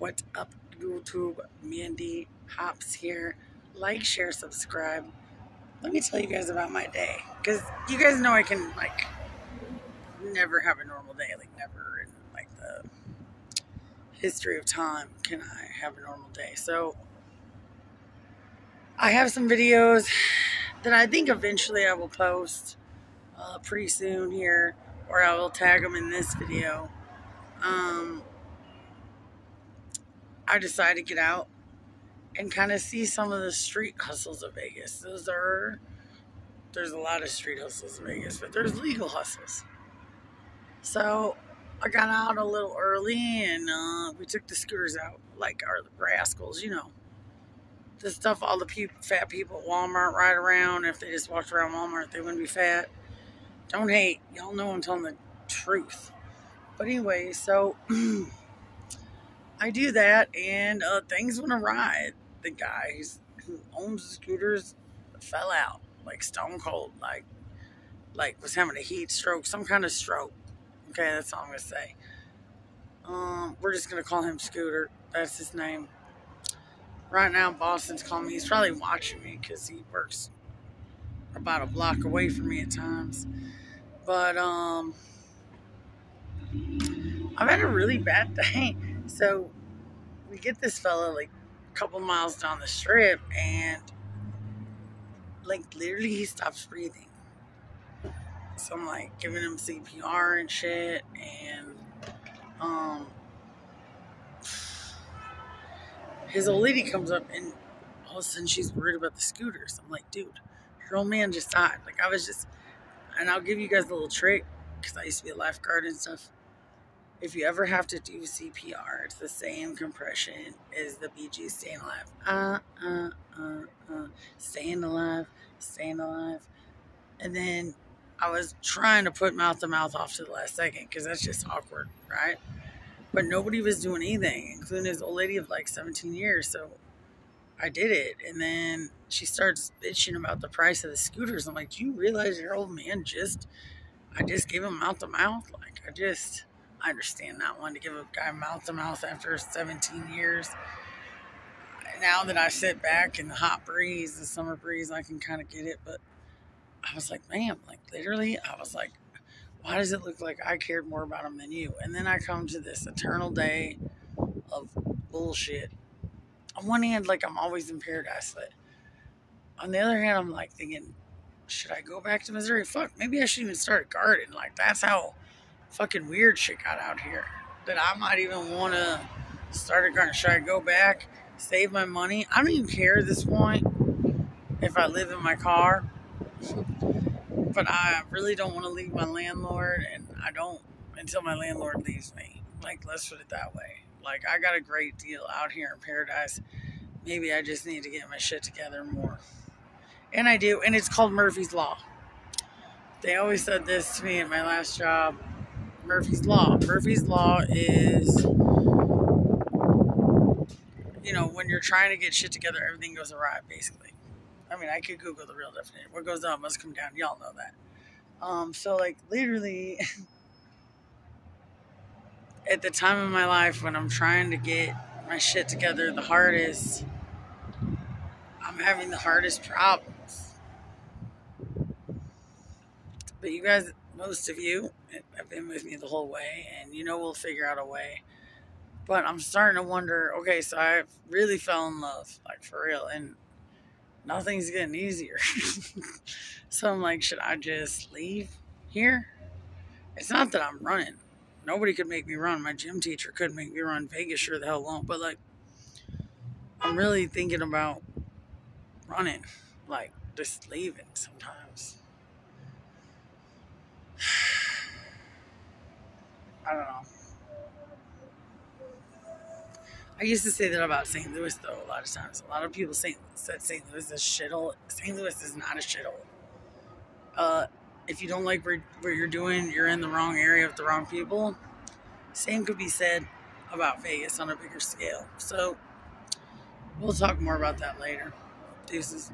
What's up, YouTube? Mandee Hops here. Like, share, subscribe. Let me tell you guys about my day. Because you guys know I can, like, never have a normal day. Like, never in, like, the history of time can I have a normal day. So, I have some videos that I think eventually I will post uh, pretty soon here. Or I will tag them in this video. Um, I decided to get out and kind of see some of the street hustles of Vegas. Those are, there's a lot of street hustles in Vegas, but there's legal hustles. So I got out a little early and uh, we took the scooters out, like our rascals, you know. The stuff all the people, fat people at Walmart ride around. If they just walked around Walmart, they wouldn't be fat. Don't hate. Y'all know I'm telling the truth. But anyway, so I do that, and uh, things went awry. The guy who owns the scooters fell out like stone cold, like like was having a heat stroke, some kind of stroke. Okay, that's all I'm gonna say. Um, we're just gonna call him Scooter. That's his name. Right now, Boston's calling me. He's probably watching me because he works about a block away from me at times. But um, I've had a really bad day. So we get this fella like a couple miles down the strip, and like literally he stops breathing. So I'm like giving him CPR and shit, and um, his old lady comes up, and all of a sudden she's worried about the scooters. I'm like, dude, your old man just died. Like I was just, and I'll give you guys a little trick because I used to be a lifeguard and stuff if you ever have to do CPR, it's the same compression as the Bee Gees staying alive. Uh, uh, uh, uh, staying alive, staying alive. And then I was trying to put mouth to mouth off to the last second because that's just awkward, right? But nobody was doing anything, including his old lady of like 17 years. So I did it. And then she starts bitching about the price of the scooters. I'm like, do you realize your old man just, I just gave him mouth to mouth? Like, I just I understand not wanting to give a guy mouth to mouth after 17 years. Now that I sit back in the hot breeze, the summer breeze, I can kind of get it. But I was like, man, like literally, I was like, why does it look like I cared more about him than you? And then I come to this eternal day of bullshit. On one hand, like I'm always in paradise, but on the other hand, I'm like thinking, should I go back to Missouri? Fuck, maybe I should even start a garden. Like that's how fucking weird shit got out here that I might even want to start a garden. Should I go back, save my money? I don't even care at this point if I live in my car. But I really don't want to leave my landlord, and I don't until my landlord leaves me. Like, let's put it that way. Like, I got a great deal out here in paradise. Maybe I just need to get my shit together more. And I do, and it's called Murphy's Law. They always said this to me at my last job Murphy's Law. Murphy's Law is, you know, when you're trying to get shit together, everything goes awry, basically. I mean, I could Google the real definition. What goes up must come down. Y'all know that. Um, so, like, literally, at the time of my life when I'm trying to get my shit together the hardest, I'm having the hardest problems. But you guys, most of you have been with me the whole way, and you know we'll figure out a way. But I'm starting to wonder okay, so I really fell in love, like for real, and nothing's getting easier. so I'm like, should I just leave here? It's not that I'm running. Nobody could make me run. My gym teacher couldn't make me run. Vegas sure the hell won't. But like, I'm really thinking about running, like just leaving sometimes. I don't know. I used to say that about St. Louis though a lot of times. A lot of people say, said St. Louis is a shithole. St. Louis is not a shithole. Uh, if you don't like what you're doing, you're in the wrong area with the wrong people. Same could be said about Vegas on a bigger scale. So we'll talk more about that later. Deuces.